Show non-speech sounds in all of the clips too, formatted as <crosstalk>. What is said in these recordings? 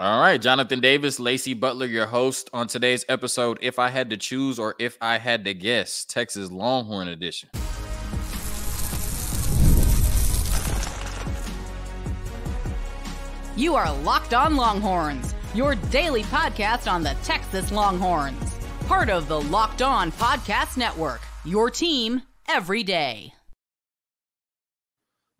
All right, Jonathan Davis, Lacey Butler, your host on today's episode. If I had to choose or if I had to guess, Texas Longhorn edition. You are Locked On Longhorns, your daily podcast on the Texas Longhorns. Part of the Locked On Podcast Network, your team every day.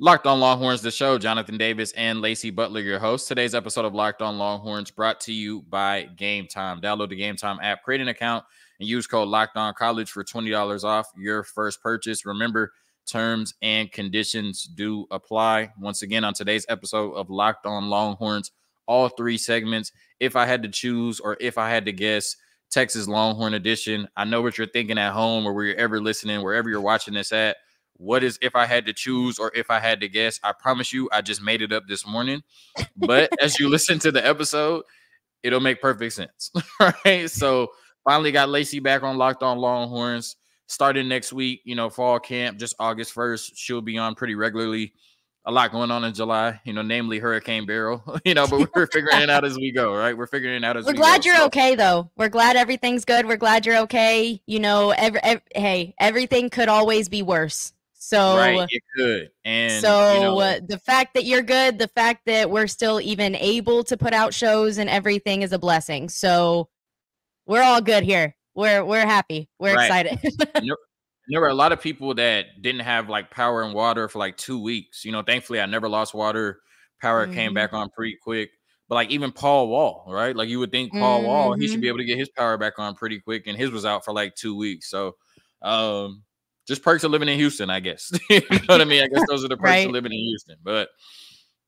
Locked On Longhorns, the show. Jonathan Davis and Lacey Butler, your host. Today's episode of Locked On Longhorns brought to you by Game Time. Download the Game Time app, create an account, and use code Locked On College for $20 off your first purchase. Remember, Terms and conditions do apply. Once again, on today's episode of Locked On Longhorns, all three segments. If I had to choose or if I had to guess, Texas Longhorn edition. I know what you're thinking at home or where you're ever listening, wherever you're watching this at. What is if I had to choose or if I had to guess? I promise you, I just made it up this morning. But as you listen to the episode, it'll make perfect sense. <laughs> right. So finally got Lacey back on Locked On Longhorns starting next week, you know, fall camp, just August 1st. She'll be on pretty regularly. A lot going on in July, you know, namely Hurricane Beryl, <laughs> you know, but we're figuring it out as we go, right? We're figuring it out as we're We're glad go. you're So- okay though. We're glad everything's good. We're glad you're okay. You know, every, ev hey, everything could always be worse. So right, it could. And so you know, uh, the fact that you're good, the fact that we're still even able to put out shows and everything is a blessing. So we're all good here. We're we're happy. We're Right. excited. <laughs> there were a lot of people that didn't have like power and water for like two weeks. You know, thankfully I never lost water. Power came Mhm. back on pretty quick. But like even Paul Wall, right? Like you would think Paul Wall, he should be able to get his power back on pretty quick, and his was out for like two weeks. So um just perks of living in Houston, I guess. <laughs> you know what I mean? I guess those are the perks Right. of living in Houston. But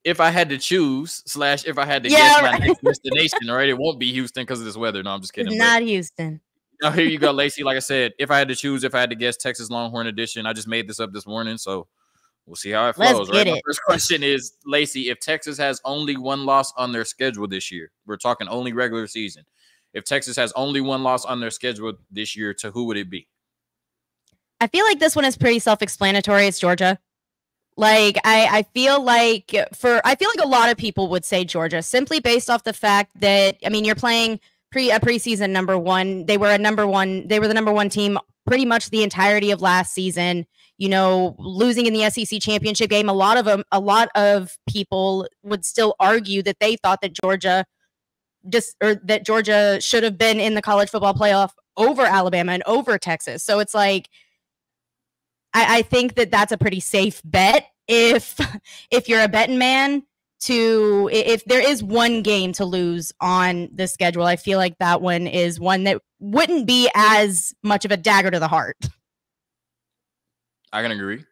if I had to choose, slash if I had to Yeah, guess my right. next destination, right? It won't be Houston because of this weather. No, I'm just kidding. but- Not Houston. Oh, here you go, <laughs> Lacey. Like I said, if I had to choose, if I had to guess Texas Longhorn edition, I just made this up this morning, so we'll see how it flows. right. get My first question is, Lacey, if Texas has only one loss on their schedule this year, we're talking only regular season. If Texas has only one loss on their schedule this year, to who would it be? I feel like this one is pretty self-explanatory. It's Georgia. Like I, I feel like for I feel like a lot of people would say Georgia simply based off the fact that I mean you're playing pre a preseason number one. They were a number one. They were the number one team pretty much the entirety of last season. You know, losing in the SEC championship game. A lot of them, a lot of people would still argue that they thought that Georgia just or that Georgia should have been in the college football playoff over Alabama and over Texas. So it's like I, I think that that's a pretty safe bet if if you're a betting man to if there is one game to lose on the schedule i feel like that one is one that wouldn't be as much of a dagger to the heart I can agree.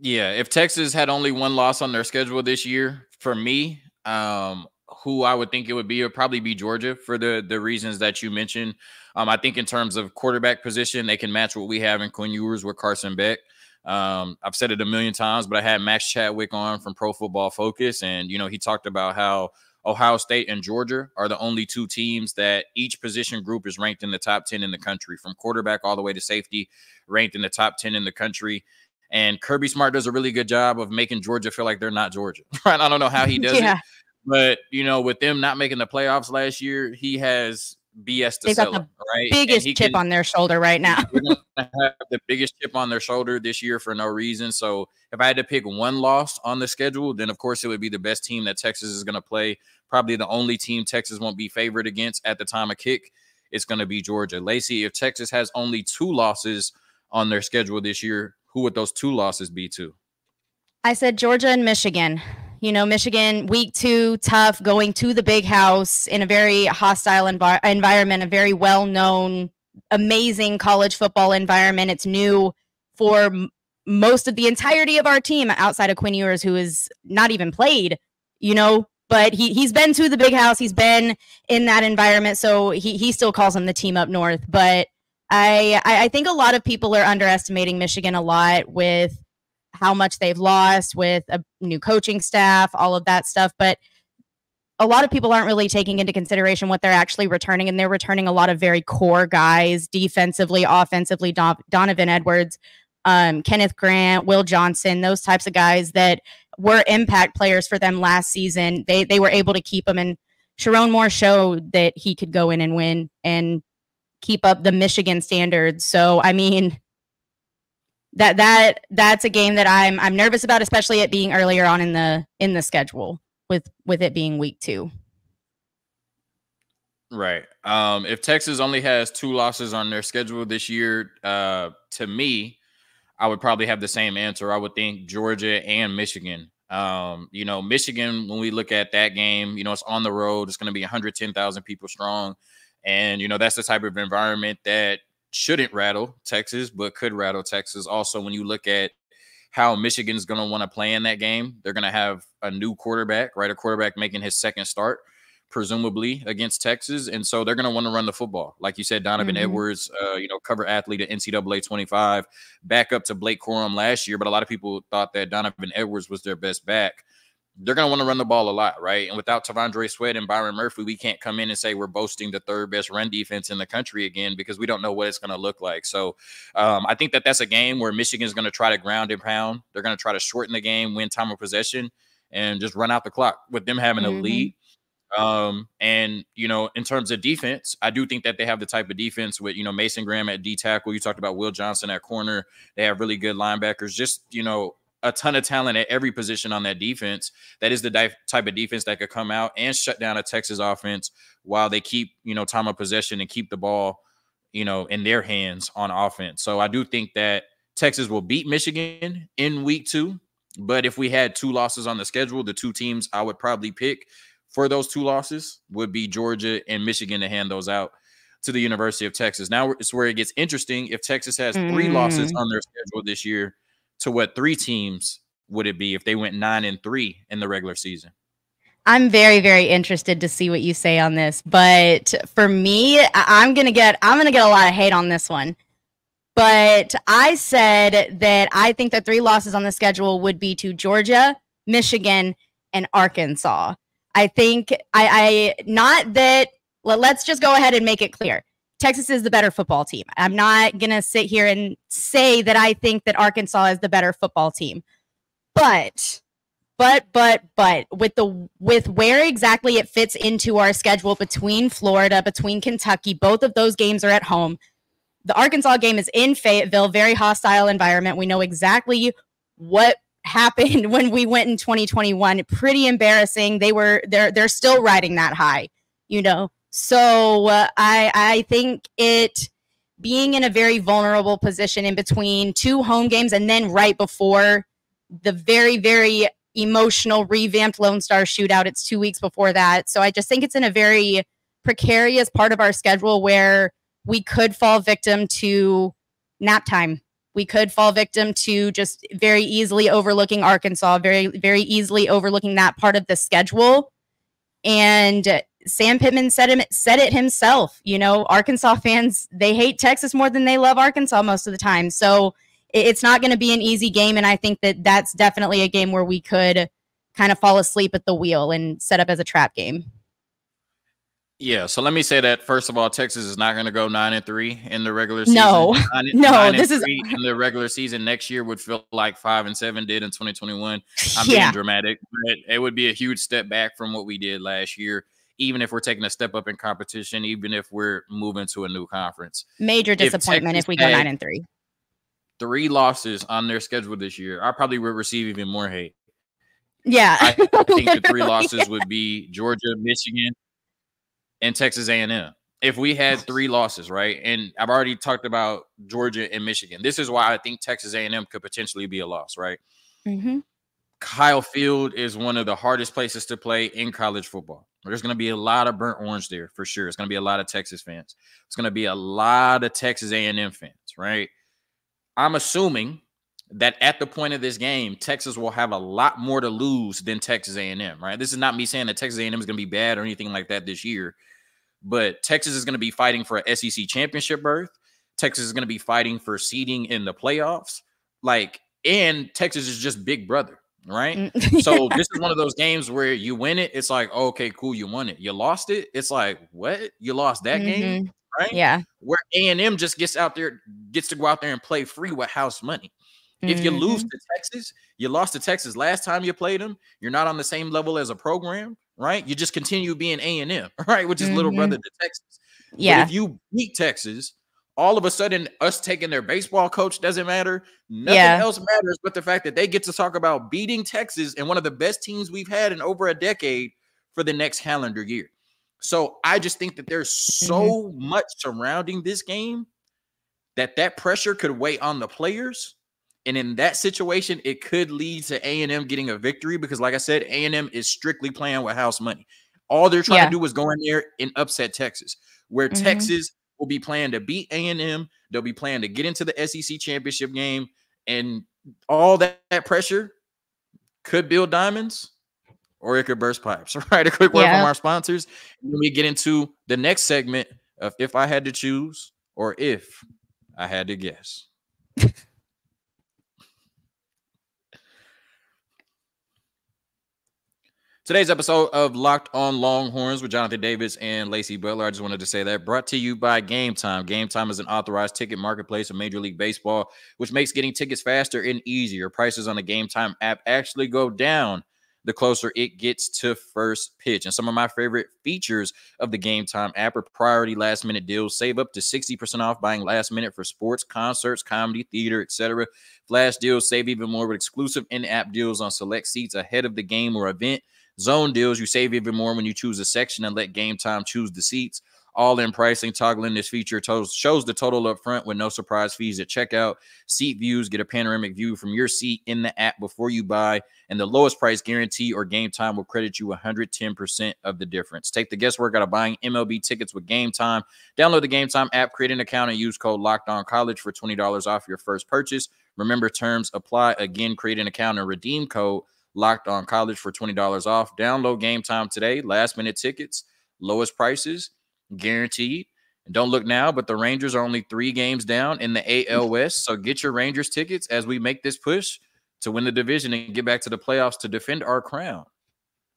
Yeah, if Texas had only one loss on their schedule this year, for me, um, who I would think it would be, would probably be Georgia for the the reasons that you mentioned. Um, I think in terms of quarterback position, they can match what we have in Quinn Ewers with Carson Beck. Um, I've said it a million times, but I had Max Chadwick on from Pro Football Focus, and you know he talked about how Ohio State and Georgia are the only two teams that each position group is ranked in the top 10 in the country, from quarterback all the way to safety, ranked in the top 10 in the country. And Kirby Smart does a really good job of making Georgia feel like they're not Georgia. <laughs> Right? I don't know how he does yeah it, but you know, with them not making the playoffs last year, he has BS to They've got sell the right? Biggest chip can- on their shoulder right now <laughs> have the biggest chip on their shoulder this year for no reason. So if I had to pick one loss on the schedule, then of course it would be the best team that Texas is going to play. Probably the only team Texas won't be favored against at the time of kick. It's going to be Georgia. Lacey, if Texas has only two losses on their schedule this year, who would those two losses be to? I said Georgia and Michigan. You know, Michigan, week two, tough, going to the big house in a very hostile envi- environment, a very well known, amazing college football environment. It's new for m- most of the entirety of our team outside of Quinn Ewers, who is not even played, you know, but he, he's been to the big house. He's been in that environment. So he, he still calls him the team up north. But I I think a lot of people are underestimating Michigan a lot with how much they've lost with a new coaching staff, all of that stuff. But a lot of people aren't really taking into consideration what they're actually returning, and they're returning a lot of very core guys defensively, offensively. Don- Donovan Edwards, um, Kenneth Grant, Will Johnson, those types of guys that were impact players for them last season. They they were able to keep them, and Sherrone Moore showed that he could go in and win and keep up the Michigan standards. So I mean, that that that's a game that I'm I'm nervous about, especially it being earlier on in the in the schedule with with it being week two. Right. Um, if Texas only has two losses on their schedule this year, uh, to me, I would probably have the same answer. I would think Georgia and Michigan. Um, you know, Michigan, when we look at that game, you know, it's on the road. It's going to be 110,000 people strong. And, you know, that's the type of environment that shouldn't rattle Texas, but could rattle Texas. Also, when you look at how Michigan's going to want to play in that game, they're going to have a new quarterback, right? A quarterback making his second start presumably against Texas, and so they're going to want to run the football. Like you said, Donovan mm-hmm. Edwards, uh, you know, cover athlete at NCAA 25, back up to Blake Corum last year, but a lot of people thought that Donovan Edwards was their best back. They're going to want to run the ball a lot, right? And without T'Vondre Sweat and Byron Murphy, we can't come in and say we're boasting the third best run defense in the country again because we don't know what it's going to look like. So um, I think that that's a game where Michigan is going to try to ground and pound. They're going to try to shorten the game, win time of possession, and just run out the clock with them having mm-hmm. a lead um, and you know, in terms of defense, I do think that they have the type of defense with you know Mason Graham at D tackle. You talked about Will Johnson at corner. They have really good linebackers. Just you know, a ton of talent at every position on that defense. That is the di- type of defense that could come out and shut down a Texas offense while they keep you know time of possession and keep the ball you know in their hands on offense. So I do think that Texas will beat Michigan in week two. But if we had two losses on the schedule, the two teams I would probably pick for those two losses would be Georgia and Michigan to hand those out to the University of Texas. Now it's where it gets interesting. If Texas has three mm. losses on their schedule this year, to what three teams would it be if they went nine and three in the regular season? I'm very, very interested to see what you say on this. But for me, I'm gonna get I'm gonna get a lot of hate on this one. But I said that I think the three losses on the schedule would be to Georgia, Michigan, and Arkansas. I think I, I not that let, let's just go ahead and make it clear. Texas is the better football team. I'm not going to sit here and say that I think that Arkansas is the better football team. But but but but with the with where exactly it fits into our schedule between Florida, between Kentucky, both of those games are at home. The Arkansas game is in Fayetteville, very hostile environment. We know exactly what happened <laughs> when we went in 2021 pretty embarrassing they were they're they're still riding that high you know so uh, i i think it being in a very vulnerable position in between two home games and then right before the very very emotional revamped lone star shootout it's two weeks before that so i just think it's in a very precarious part of our schedule where we could fall victim to nap time we could fall victim to just very easily overlooking Arkansas, very, very easily overlooking that part of the schedule. And Sam Pittman said him said it himself. You know, Arkansas fans they hate Texas more than they love Arkansas most of the time. So it's not going to be an easy game, and I think that that's definitely a game where we could kind of fall asleep at the wheel and set up as a trap game. Yeah, so let me say that first of all, Texas is not going to go nine and three in the regular season. No, nine, <laughs> no, nine this is in the regular season next year would feel like five and seven did in 2021. I'm yeah. being dramatic, but it would be a huge step back from what we did last year. Even if we're taking a step up in competition, even if we're moving to a new conference, major disappointment if, if we go nine and three. Three losses on their schedule this year, I probably would receive even more hate. Yeah, I think the three <laughs> losses would be Georgia, Michigan, and Texas A&M. If we had three losses, right, and I've already talked about Georgia and Michigan. This is why I think Texas A&M could potentially be a loss, right? Mm-hmm. Kyle Field is one of the hardest places to play in college football. There's going to be a lot of burnt orange there for sure. It's going to be a lot of Texas fans. It's going to be a lot of Texas A&M fans, right? I'm assuming that at the point of this game, Texas will have a lot more to lose than Texas A&M, right? This is not me saying that Texas A&M is going to be bad or anything like that this year but Texas is going to be fighting for a SEC championship berth. Texas is going to be fighting for seeding in the playoffs. Like, and Texas is just big brother, right? Mm. so <laughs> this is one of those games where you win it, it's like, oh, okay, cool, you won it. You lost it, it's like, what? You lost that mm-hmm. game, right? Yeah. Where A and M just gets out there, gets to go out there and play free with house money. If you lose Mm-hmm. to Texas, you lost to Texas last time you played them. You're not on the same level as a program, right? You just continue being A and M, <laughs> right? Which is little Mhm. brother to Texas. But Yeah. if you beat Texas, all of a sudden us taking their baseball coach doesn't matter. Nothing Yeah. else matters but the fact that they get to talk about beating Texas and one of the best teams we've had in over a decade for the next calendar year. So I just think that there's so much surrounding this game that that pressure could weigh on the players. And in that situation, it could lead to A&M getting a victory because, like I said, A&M is strictly playing with house money. All they're trying Yeah. to do is go in there and upset Texas, where Mhm. Texas will be playing to beat A&M. They'll be playing to get into the SEC championship game, and all that, that pressure could build diamonds or it could burst pipes. All <laughs> right, a quick word Yeah. from our sponsors. And then we get into the next segment of if I had to choose or if I had to guess. <laughs> Today's episode of Locked On Longhorns with Jonathan Davis and Lacey Butler. I just wanted to say that brought to you by Game Time. Game Time is an authorized ticket marketplace of Major League Baseball, which makes getting tickets faster and easier. Prices on the Game Time app actually go down the closer it gets to first pitch. And some of my favorite features of the Game Time app are priority last minute deals. Save up to 60% off buying last minute for sports, concerts, comedy, theater, etc. Flash deals save even more with exclusive in-app deals on select seats ahead of the game or event. Zone deals, you save even more when you choose a section and let Game Time choose the seats. All in pricing, toggling this feature shows the total up front with no surprise fees at checkout. Seat views, get a panoramic view from your seat in the app before you buy. And the lowest price guarantee or game time will credit you 110% of the difference. Take the guesswork out of buying MLB tickets with Game Time. Download the Game Time app, create an account, and use code Locked On College for $20 off your first purchase. Remember, terms apply. Again, create an account and redeem code Locked On College for $20 off. Download Game Time today. Last minute tickets, lowest prices, guaranteed. And don't look now, but the Rangers are only three games down in the AL <laughs> West. So get your Rangers tickets as we make this push to win the division and get back to the playoffs to defend our crown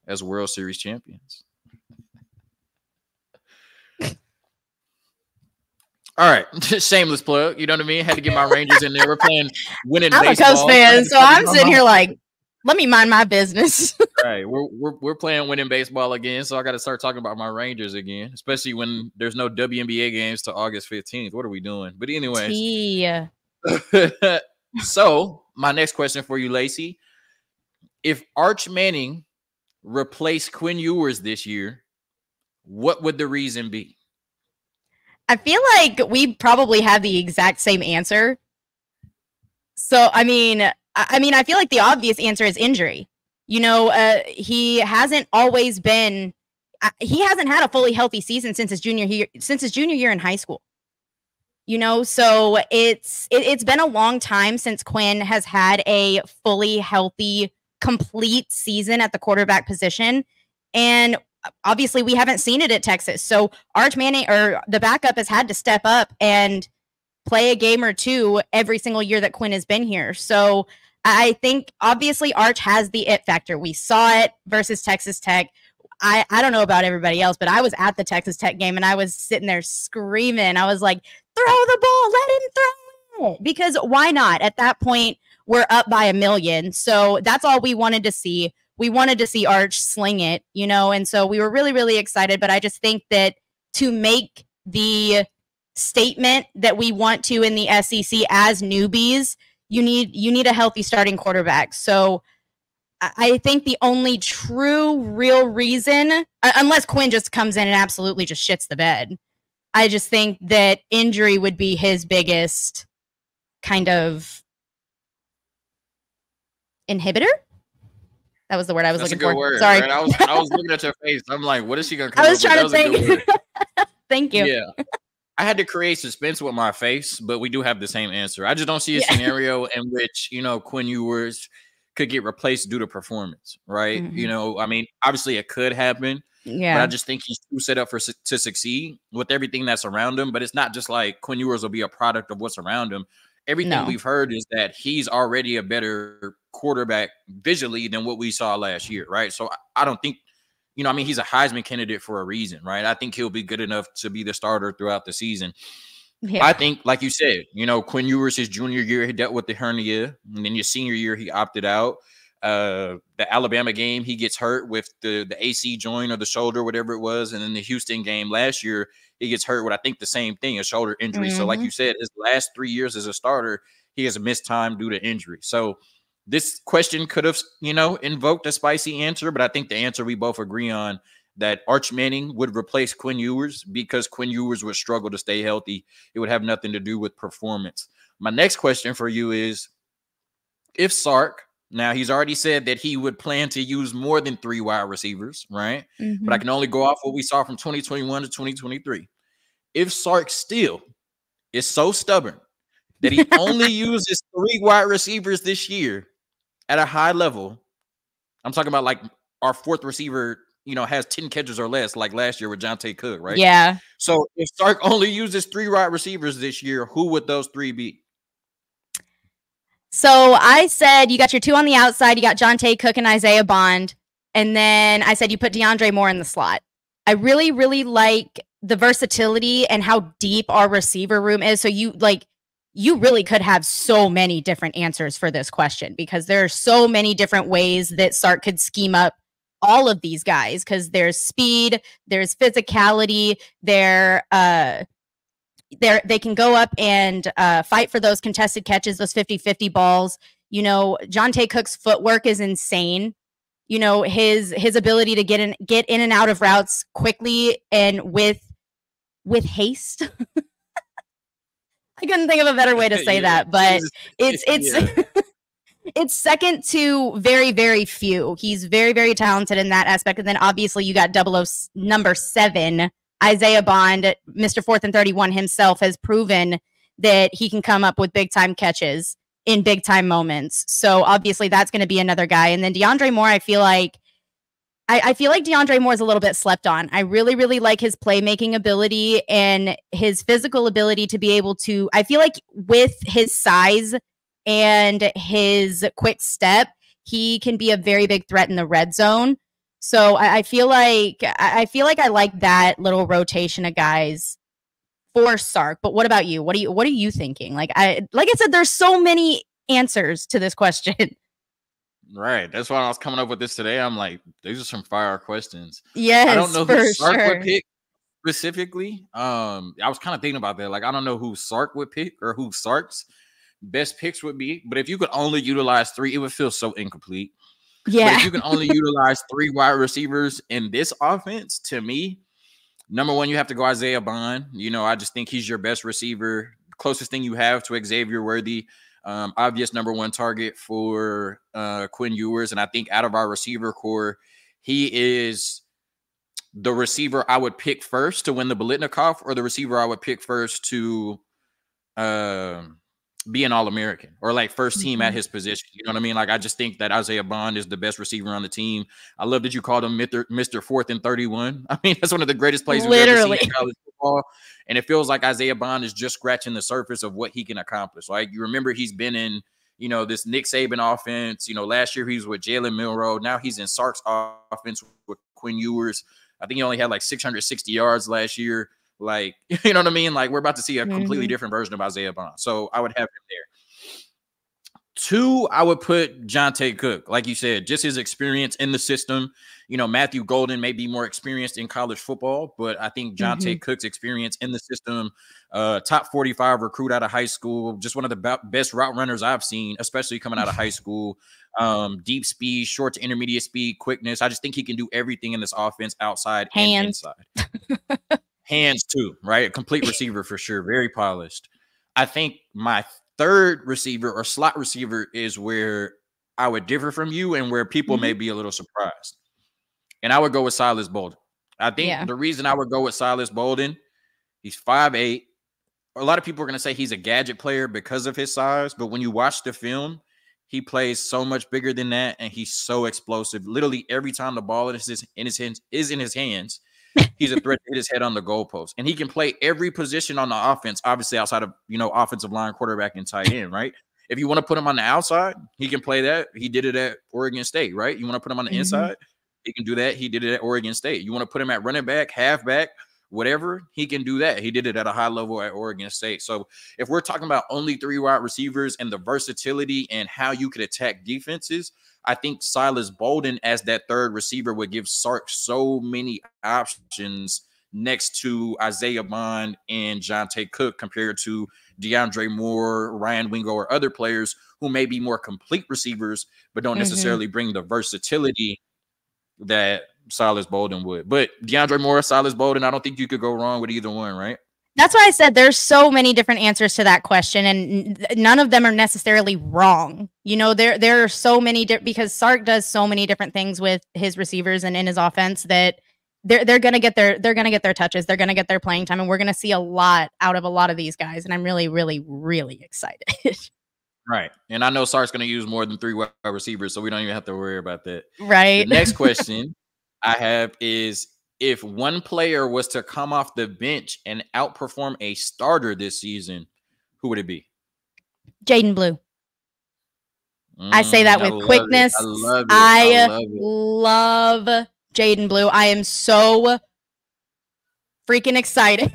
as World Series champions. <laughs> All right, <laughs> shameless plug. You know what I mean? Had to get my Rangers in there. We're playing winning. I'm a baseball. Cubs fan, so I'm sitting here like, let me mind my business. <laughs> Right, we're, we're we're playing winning baseball again, so I got to start talking about my Rangers again, especially when there's no WNBA games to August 15th. What are we doing? But anyway. <laughs> So my next question for you, Lacey, if Arch Manning replaced Quinn Ewers this year, what would the reason be? I feel like we probably have the exact same answer. So, I mean, I, mean, I feel like the obvious answer is injury. You know, uh, he hasn't always been. Uh, he hasn't had a fully healthy season since his junior year. Since his junior year in high school. You know, so it's it, it's been a long time since Quinn has had a fully healthy, complete season at the quarterback position, and obviously we haven't seen it at Texas. So Arch Manning or the backup has had to step up and play a game or two every single year that Quinn has been here. So I think obviously Arch has the it factor. We saw it versus Texas Tech. I, I don't know about everybody else, but I was at the Texas Tech game and I was sitting there screaming. I was like, throw the ball, let him throw it. Because why not? At that point, we're up by a million. So that's all we wanted to see we wanted to see Arch sling it, you know, and so we were really, really excited. But I just think that to make the statement that we want to in the SEC as newbies, you need you need a healthy starting quarterback. So I think the only true, real reason, unless Quinn just comes in and absolutely just shits the bed, I just think that injury would be his biggest kind of inhibitor. That was the word I was That's a looking good for. word. Sorry. right? I was I was looking at your face. I'm like, what is she gonna <laughs> come I was up with? trying to That was a good think. <laughs> Thank you. Yeah. I had to create suspense with my face, but we do have the same answer. I just don't see a Yeah. <laughs> scenario in which, you know, Quinn Ewers could get replaced due to performance, right? You Mhm. know, I mean, obviously it could happen, Yeah. but I just think he's too set up for to succeed with everything that's around him. But it's not just like Quinn Ewers will be a product of what's around him. Everything No. we've heard is that he's already a better quarterback visually than what we saw last year, right? So I, I don't think, you know, I mean, he's a Heisman candidate for a reason, right? I think he'll be good enough to be the starter throughout the season. Yeah. I think, like you said, you know, Quinn Ewers his junior year, he dealt with the hernia, and then your senior year, he opted out. Uh, the Alabama game, he gets hurt with the the AC joint or the shoulder, whatever it was, and then the Houston game last year, he gets hurt with I think the same thing, a shoulder injury. Mm-hmm. So, like mm-hmm. you said, his last three years as a starter, he has missed time due to injury. So, this question could have, you know, invoked a spicy answer, but I think the answer we both agree on that Arch Manning would replace Quinn Ewers because Quinn Ewers would struggle to stay healthy. It would have nothing to do with performance. My next question for you is if Sark, now he's already said that he would plan to use more than three wide receivers, right? Mm-hmm. But I mm-hmm. can only go off what we saw from 2021 to 2023. If Sark still is so stubborn that he <laughs> only uses three wide receivers this year at a high level, I'm talking about like our fourth receiver you know, has 10 catches or less, like last year with Johntay Cook, right? Yeah. So if Sark <laughs> only uses three wide receivers this year, who would those three be? So I said you got your two on the outside, you got Johntay Cook and Isaiah Bond. And then I said you put DeAndre Moore in the slot. I really, really like the versatility and how deep our receiver room is. So you like you really could have so many different answers for this question because there are so many different ways that Sark could scheme up all of these guys because there's speed, there's physicality, they're uh they're they can go up and uh fight for those contested catches, those 50-50 balls. You know, Johntay Cook's footwork is insane. You know, his his ability to get in get in and out of routes quickly and with with haste. <laughs> I couldn't think of a better way to <laughs> say yeah. that, but it's it's yeah. <laughs> it's second to very, very few. He's very, very talented in that aspect. And then obviously you got double oh O number seven, Isaiah Bond, Mr. Fourth and 31 himself has proven that he can come up with big time catches in big time moments. So obviously that's going to be another guy. And then DeAndre Moore, I feel like I, I, feel like DeAndre Moore is a little bit slept on. I really, really like his playmaking ability and his physical ability to be able to. I feel like with his size, and his quick step, he can be a very big threat in the red zone. So I, I feel like I feel like I like that little rotation of guys for Sark. But what about you? What are you what are you thinking? Like I like I said, there's so many answers to this question. <laughs> Right. That's why I was coming up with this today. I'm like, these are some fire questions. Yes, I don't know who Sark sure. would pick specifically. Um, I was kind of thinking about that. Like, I don't know who Sark would pick or who Sark's best picks would be. But if you could only utilize three, it would feel so incomplete. Yeah. But if you can only utilize three wide receivers in this offense, to me, number one, you have to go Isaiah Bond. You know, I just think he's your best receiver, closest thing you have to Xavier Worthy. Um, obvious number one target for uh, Quinn Ewers. And I think out of our receiver corps, he is the receiver I would pick first to win the Biletnikoff or the receiver I would pick first to um, be an All American or like first team mm-hmm. at his position. You know what I mean? Like I just think that Isaiah Bond is the best receiver on the team. I love that you called him Mr. Mr. Fourth and 31. <laughs> I mean, that's one of the greatest plays literally in college football. And it feels like Isaiah Bond is just scratching the surface of what he can accomplish. Like you remember he's been in, you know, this Nick Saban offense. You know, last year he was with Jalen Milroe. Now he's in Sark's offense with Quinn Ewers. I think he only had like 660 yards last year. Like, <laughs> you know what I mean? Like, we're about to see a completely mm-hmm. different version of Isaiah Bond. So I would have him there. Two, I would put Johntay Cook, like you said, just his experience in the system. You know, Matthew Golden may be more experienced in college football, but I think Johntay mm-hmm. Cook's experience in the system, uh, top 45 recruit out of high school, just one of the best route runners I've seen, especially coming out of high <laughs> school. Um, deep speed, short to intermediate speed, quickness. I just think he can do everything in this offense outside Hands. and inside. <laughs> hands too, right? A complete <laughs> receiver for sure, very polished. I think my third receiver or slot receiver is where I would differ from you and where people mm-hmm. may be a little surprised. And I would go with Silas Bolden. I think yeah. the reason I would go with Silas Bolden, he's five eight. A lot of people are going to say he's a gadget player because of his size, but when you watch the film, he plays so much bigger than that, and he's so explosive. Literally every time the ball is in his hands, is in his hands, he's a threat to hit his head on the goalpost. And he can play every position on the offense, obviously outside of you know offensive line, quarterback, and tight end, right? If you want to put him on the outside, he can play that. He did it at Oregon State, right? You want to put him on the mm-hmm. inside, he can do that. He did it at Oregon State. You want to put him at running back, halfback, whatever, he can do that. He did it at a high level at Oregon State. So if we're talking about only three wide receivers and the versatility and how you could attack defenses, I think Silas Bolden as that third receiver would give Sark so many options next to Isaiah Bond and Johntay Cook compared to DeAndre Moore, Ryan Wingo, or other players who may be more complete receivers, but don't mm-hmm. necessarily bring the versatility that Silas Bolden would. But DeAndre Moore, Silas Bolden, I don't think you could go wrong with either one, right? That's why I said there's so many different answers to that question, and none of them are necessarily wrong. You know, there there are so many di- because Sark does so many different things with his receivers and in his offense that they're they're gonna get their they're gonna get their touches, they're gonna get their playing time, and we're gonna see a lot out of a lot of these guys. And I'm really, really, really <laughs> excited. right, and I know Sark's gonna use more than three wide receivers, so we don't even have to worry about that. Right. The next <laughs> question I have is if one player was to come off the bench and outperform a starter this season, who would it be? Jaydon Blue. Mm, I say that mm, with quickness. It. I love it. I, I love, love Jaydon Blue. I am so freaking excited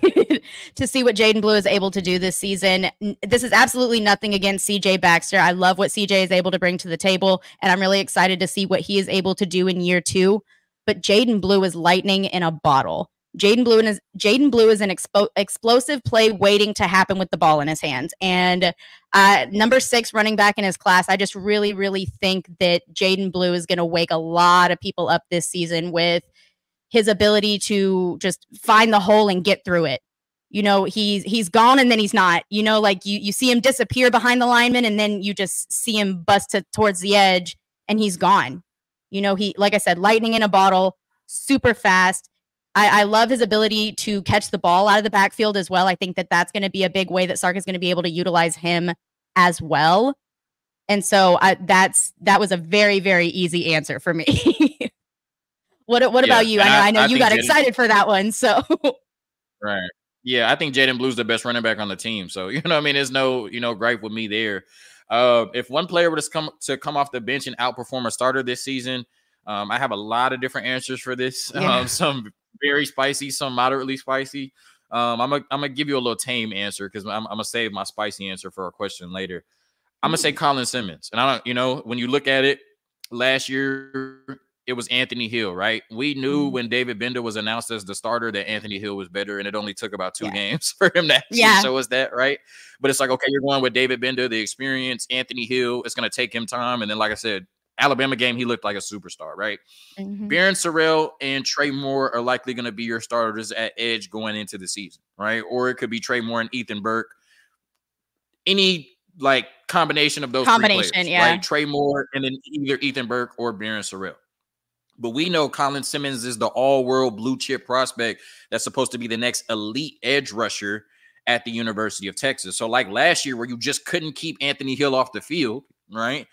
<laughs> to see what Jaydon Blue is able to do this season. This is absolutely nothing against CJ Baxter. I love what CJ is able to bring to the table, and I'm really excited to see what he is able to do in year two but Jaydon Blue is lightning in a bottle. Jaydon Blue is Jaydon Blue is an expo- explosive play waiting to happen with the ball in his hands. And uh, number six running back in his class, I just really, really think that Jaydon Blue is going to wake a lot of people up this season with his ability to just find the hole and get through it. You know, he's he's gone and then he's not. You know, like you you see him disappear behind the lineman and then you just see him bust to, towards the edge and he's gone. You know, he, like I said, lightning in a bottle, super fast. I, I love his ability to catch the ball out of the backfield as well. I think that that's going to be a big way that Sark is going to be able to utilize him as well. And so I, that's that was a very very easy answer for me. <laughs> what what yeah, about you? I know I, I know you got Jaydon, excited for that one. So right, yeah, I think Jaydon Blue's the best running back on the team. So <laughs> you know, I mean, there's no you know gripe with me there. Uh, if one player were to come to come off the bench and outperform a starter this season, um, I have a lot of different answers for this. <laughs> Yeah. Um, some very spicy, some moderately spicy. Um, I'm gonna I'm gonna give you a little tame answer because I'm, I'm, gonna save my spicy answer for a question later. I'm gonna say Colin Simmons, and I don't, you know, when you look at it, last year it was Anthony Hill, right? We knew mm-hmm. when David Gbenda was announced as the starter that Anthony Hill was better, and it only took about two yeah. games <laughs> for him to yeah. show us that, right? But it's like, okay, you're going with David Gbenda, the experience, Anthony Hill. It's going to take him time, and then, like I said, Alabama game, he looked like a superstar, right? Mm-hmm. Barryn Sorrell and Trey Moore are likely going to be your starters at edge going into the season, right? Or it could be Trey Moore and Ethan Burke. Any like combination of those combination, players, yeah. Right? Trey Moore and then either Ethan Burke or Barryn Sorrell. But we know Colin Simmons is the all-world blue chip prospect that's supposed to be the next elite edge rusher at the University of Texas. So, like last year, where you just couldn't keep Anthony Hill off the field, right?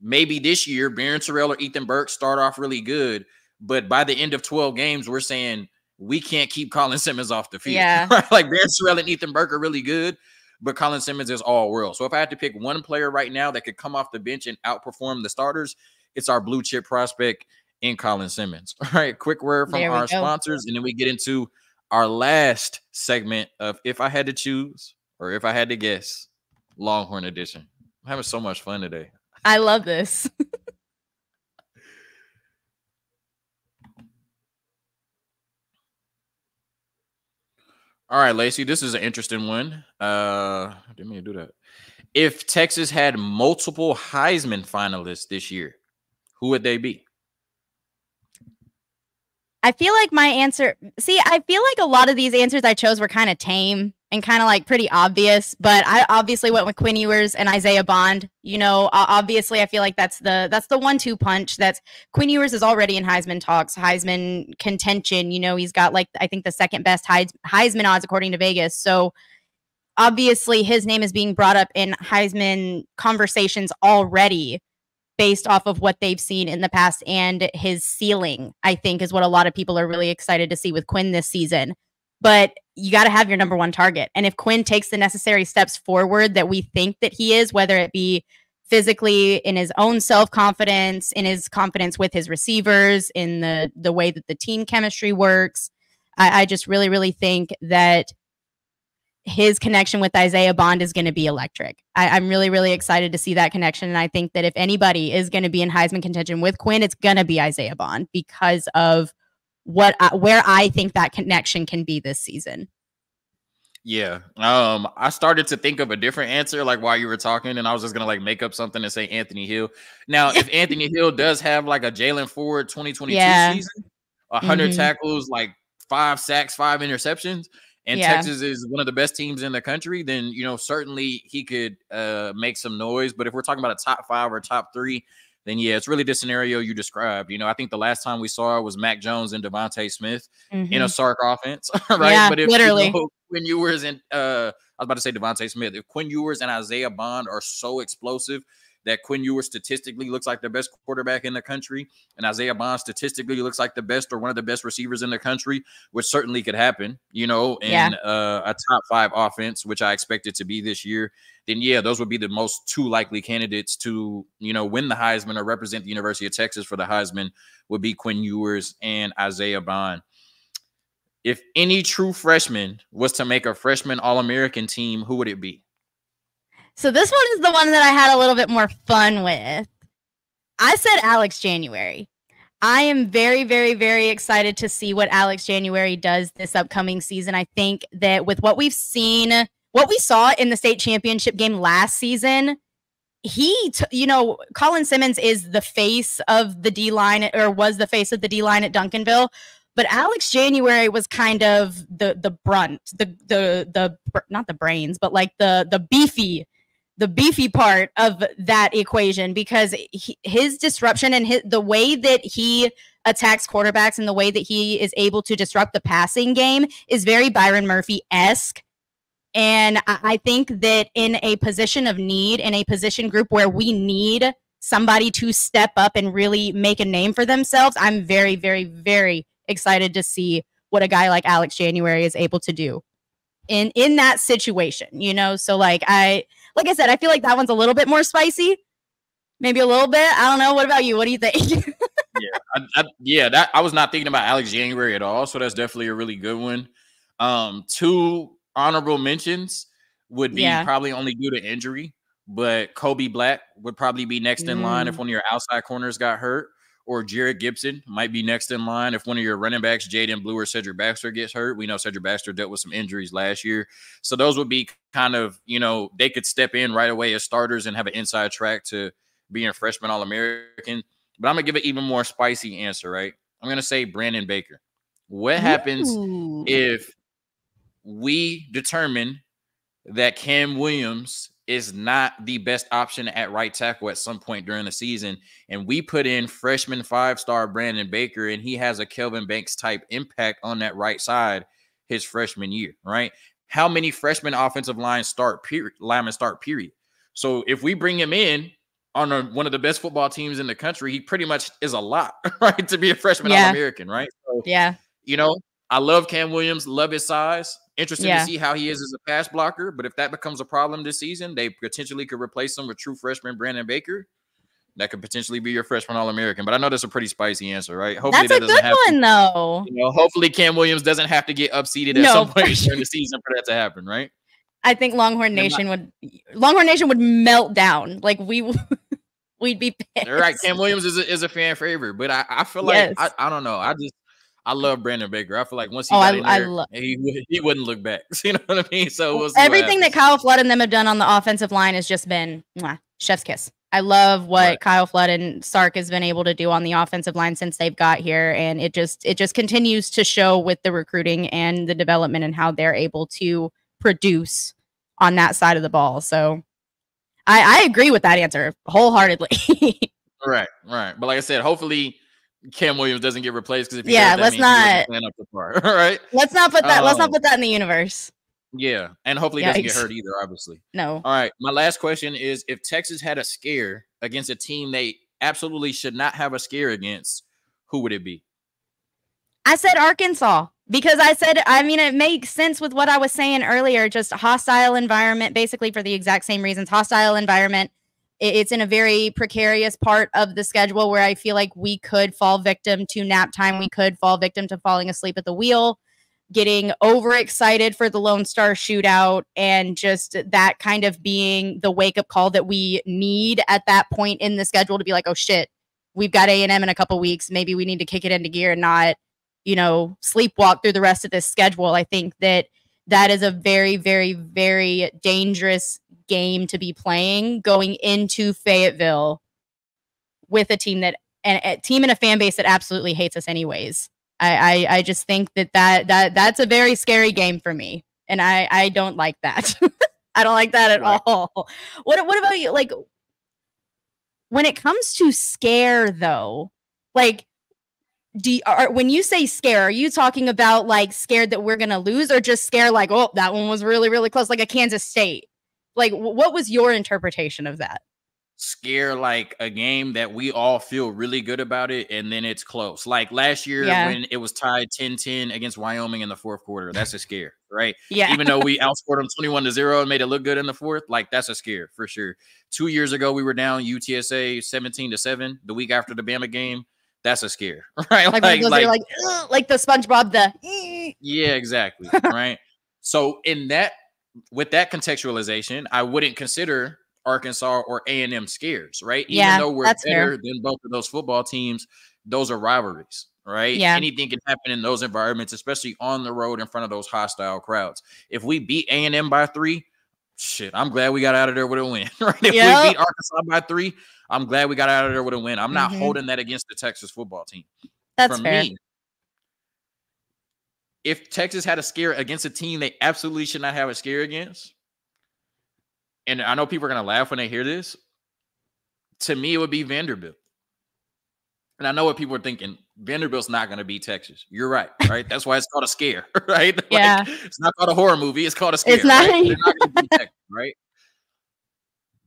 Maybe this year, Barryn Sorrell or Ethan Burke start off really good, but by the end of 12 games, we're saying we can't keep Colin Simmons off the field. Yeah. <laughs> like Barryn Sorrell and Ethan Burke are really good, but Colin Simmons is all world. So if I had to pick one player right now that could come off the bench and outperform the starters, it's our blue chip prospect in Colin Simmons. <laughs> All right, quick word from our go. sponsors, and then we get into our last segment of if I had to choose or if I had to guess, Longhorn edition. I'm having so much fun today. I love this. <laughs> All right, Lacey, this is an interesting one. Uh, didn't mean to do that. If Texas had multiple Heisman finalists this year, who would they be? I feel like my answer, see, I feel like a lot of these answers I chose were kind of tame and kind of like pretty obvious, but I obviously went with Quinn Ewers and Isaiah Bond. You know, obviously I feel like that's the that's the one two punch. That's Quinn Ewers is already in Heisman talks, Heisman contention. You know, he's got like I think the second best Heisman odds according to Vegas. So obviously his name is being brought up in Heisman conversations already based off of what they've seen in the past and his ceiling, I think is what a lot of people are really excited to see with Quinn this season. But you got to have your number one target. And if Quinn takes the necessary steps forward that we think that he is, whether it be physically in his own self-confidence, in his confidence with his receivers, in the the way that the team chemistry works, I, I just really, really think that his connection with Isaiah Bond is going to be electric. I, am really, really excited to see that connection. And I think that if anybody is going to be in Heisman contention with Quinn, it's going to be Isaiah Bond because of what I, where I think that connection can be this season. Yeah. Um, I started to think of a different answer like while you were talking, and I was just gonna like make up something and say Anthony Hill. Now, if <laughs> Anthony Hill does have like a Jaylan Ford 2022 yeah. season, 100 mm-hmm. tackles, like five sacks, five interceptions, and yeah. Texas is one of the best teams in the country, then you know certainly he could uh make some noise. But if we're talking about a top five or top three, then yeah, it's really the scenario you described. You know, I think the last time we saw it was Mac Jones and DeVonta Smith mm-hmm. in a mm-hmm. Sark offense, <laughs> right? Yeah, but if literally. <laughs> You know, Quinn Ewers and uh, I was about to say DeVonta Smith, if Quinn Ewers and Isaiah Bond are so explosive that Quinn Ewers statistically looks like the best quarterback in the country, and Isaiah Bond statistically looks like the best or one of the best receivers in the country, which certainly could happen, you know, in yeah. uh, a top five offense, which I expect it to be this year, then yeah, those would be the most two likely candidates to, you know, win the Heisman or represent the University of Texas for the Heisman would be Quinn Ewers and Isaiah Bond. If any true freshman was to make a freshman All American team, who would it be? So this one is the one that I had a little bit more fun with. I said Alex January. I am very, very, very excited to see what Alex January does this upcoming season. I think that with what we've seen, what we saw in the state championship game last season, he, you know, Colin Simmons is the face of the D line or was the face of the D line at Duncanville. But Alex January was kind of the the brunt, the the the not the brains, but like the the beefy the beefy part of that equation because he, his disruption and his, the way that he attacks quarterbacks and the way that he is able to disrupt the passing game is very Byron Murphy esque. And I think that in a position of need, in a position group where we need somebody to step up and really make a name for themselves, I'm very, very, very excited to see what a guy like Alex January is able to do in in that situation. You know, so like I like I said, I feel like that one's a little bit more spicy. Maybe a little bit. I don't know. What about you? What do you think? <laughs> yeah, I, I, yeah. That I was not thinking about Alex January at all. So that's definitely a really good one. Um, two honorable mentions would be yeah. probably only due to injury, but Kobe Black would probably be next in mm. line if mm. one of your outside corners got hurt or Jerrick Gibson might be next in line if one of your running backs, Jaydon Blue or Cedric Baxter, gets hurt. We know Cedric Baxter dealt with some injuries last year. So those would be kind of, you know, they could step in right away as starters and have an inside track to being a freshman All American. But I'm going to give an even more spicy answer, right? I'm going to say Brandon Baker. What happens Ooh. if we determine that Cam Williams is not the best option at right tackle at some point during the season. And we put in freshman five star Brandon Baker, and he has a Kelvin Banks type impact on that right side his freshman year, right? How many freshman offensive line start period linemen start period? So if we bring him in on a, one of the best football teams in the country, he pretty much is a lot, <laughs> right? To be a freshman yeah. All American, right? So, yeah. You know, I love Cam Williams, love his size. Interested yeah. to see how he is as a pass blocker, but if that becomes a problem this season, they potentially could replace him with true freshman Brandon Baker. That could potentially be your freshman All American, but I know that's a pretty spicy answer, right? Hopefully that's that a good one, to, though. You know, hopefully Cam Williams doesn't have to get upseated at no, some point <laughs> during the season for that to happen, right? I think Longhorn Nation would Longhorn Nation would melt down. Like we <laughs> we'd be pissed. All right, Cam Williams is a, is a fan favorite, but I, I feel like yes. I, I don't know. I just I love Brandon Baker. I feel like once he oh, got I, in there, lo- he, he wouldn't look back. <laughs> you know what I mean? So everything that Kyle Flood and them have done on the offensive line has just been mwah, chef's kiss. I love what right. Kyle Flood and Sark has been able to do on the offensive line since they've got here, and it just it just continues to show with the recruiting and the development and how they're able to produce on that side of the ball. So I, I agree with that answer wholeheartedly. <laughs> right, right. But like I said, hopefully Cam Williams doesn't get replaced because if yeah, let's not stand up the part. All <laughs> right, let's not put that. Um, let's not um, put that in the universe. Yeah, and hopefully Yikes. doesn't get hurt either. Obviously, no. All right, my last question is: If Texas had a scare against a team they absolutely should not have a scare against, who would it be? I said Arkansas because I said, I mean, it makes sense with what I was saying earlier. Just hostile environment, basically for the exact same reasons. Hostile environment it's in a very precarious part of the schedule where I feel like we could fall victim to nap time. We could fall victim to falling asleep at the wheel. getting overexcited for the Lone Star shootout and just that kind of being the wake up call that we need at that point in the schedule to be like, oh shit, we've got A and M in a couple weeks. Maybe we need to kick it into gear and not, you know, sleepwalk through the rest of this schedule. I think that that is a very, very, very dangerous game to be playing going into Fayetteville with a team that and a team and a fan base that absolutely hates us anyways. I, I, I just think that, that that that's a very scary game for me, and I I don't like that. <laughs> I don't like that at right. all. What what about you? Like when it comes to scare, though, like do you, are, when you say scare, are you talking about like scared that we're gonna lose, or just scare like oh that one was really really close, like a Kansas State? Like, what was your interpretation of that? scare like a game that we all feel really good about it and then it's close. Like last year yeah. when it was tied 10-10 against Wyoming in the fourth quarter. That's a scare, right? Yeah. Even though we <laughs> outscored them 21 to 0 and made it look good in the fourth, like that's a scare for sure. 2 years ago we were down UTSA 17 to 7 the week after the Bama game. That's a scare, <laughs> right? Like like like, like, like the SpongeBob the Yeah, exactly, <laughs> right? So in that with that contextualization, I wouldn't consider Arkansas or A and M scares, right? Yeah, Even though we're better fair. than both of those football teams, those are rivalries, right? Yeah. Anything can happen in those environments, especially on the road in front of those hostile crowds. If we beat A and M by three, shit, I'm glad we got out of there with a win. <laughs> Right? If yep. we beat Arkansas by three, I'm glad we got out of there with a win. I'm not mm-hmm. holding that against the Texas football team. That's For fair. Me, if Texas had a scare against a team they absolutely should not have a scare against, and I know people are gonna laugh when they hear this. To me, it would be Vanderbilt. And I know what people are thinking. Vanderbilt's not going to be Texas. You're right, right? That's why it's called a scare, <laughs> right? Yeah. Like, it's not called a horror movie. It's called a scare. It's not. Right? not <laughs> Texas, right?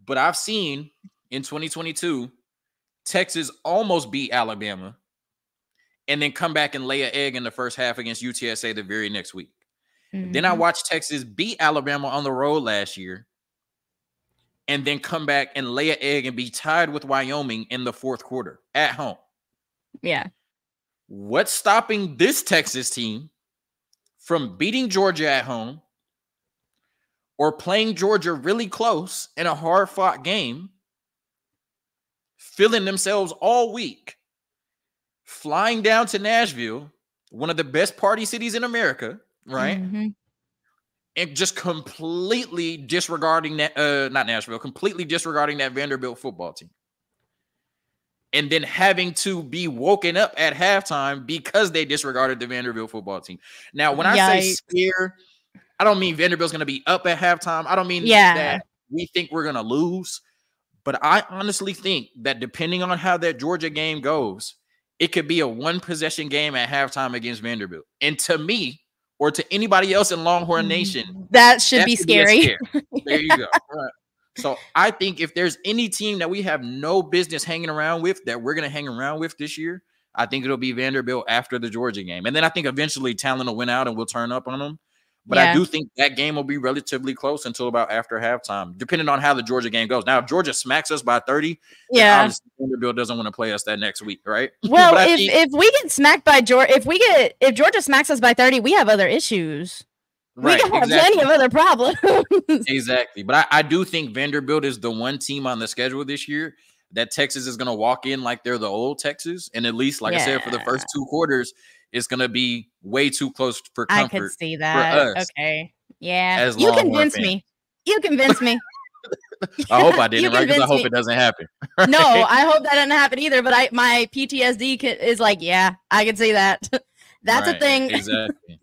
But I've seen in 2022 Texas almost beat Alabama and then come back and lay an egg in the first half against UTSA the very next week. Mm-hmm. Then I mm-hmm. watched Texas beat Alabama on the road last year and then come back and lay an egg and be tied with Wyoming in the fourth quarter at home. Yeah. What's stopping this Texas team from beating Georgia at home or playing Georgia really close in a hard fought game, feeling themselves all week, flying down to Nashville, one of the best party cities in America, right? Mm-hmm and just completely disregarding that uh not Nashville, completely disregarding that Vanderbilt football team. And then having to be woken up at halftime because they disregarded the Vanderbilt football team. Now, when I Yikes. say scare, I don't mean Vanderbilt's going to be up at halftime. I don't mean yeah. that we think we're going to lose. But I honestly think that depending on how that Georgia game goes, it could be a one possession game at halftime against Vanderbilt. And to me, or to anybody else in Longhorn mm, Nation. That should that be scary. Scare. <laughs> There you go. Right. So I think if there's any team that we have no business hanging around with that we're going to hang around with this year, I think it'll be Vanderbilt after the Georgia game. And then I think eventually Talon will win out and we'll turn up on them. But yeah. I do think that game will be relatively close until about after halftime, depending on how the Georgia game goes. Now, if Georgia smacks us by 30, yeah, Vanderbilt doesn't want to play us that next week, right? <laughs> Well, if, think, if we get smacked by Georgia, if we get if Georgia smacks us by 30, we have other issues. Right, we have exactly. plenty of other problems. <laughs> exactly. But I, I do think Vanderbilt is the one team on the schedule this year that Texas is going to walk in like they're the old Texas. And at least, like yeah. I said, for the first two quarters, it's going to be way too close for comfort. I could see that. Okay. Yeah. you convinced me. You convinced me. <laughs> I hope I didn't, right? Because I hope me. it doesn't happen. Right? No, I hope that doesn't happen either. But I, my PTSD is like, yeah, I can see that. <laughs> That's right, a thing. Exactly.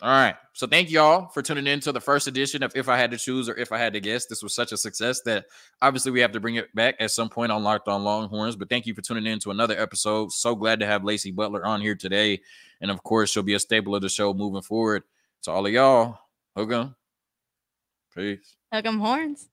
All right. So thank y'all for tuning in to the first edition of If I Had to Choose or If I Had to Guess. This was such a success that obviously we have to bring it back at some point on Locked On Longhorns. But thank you for tuning in to another episode. So glad to have Lacey Butler on here today. And of course, she'll be a staple of the show moving forward. To all of y'all, hook 'em. Peace. Hook 'em horns.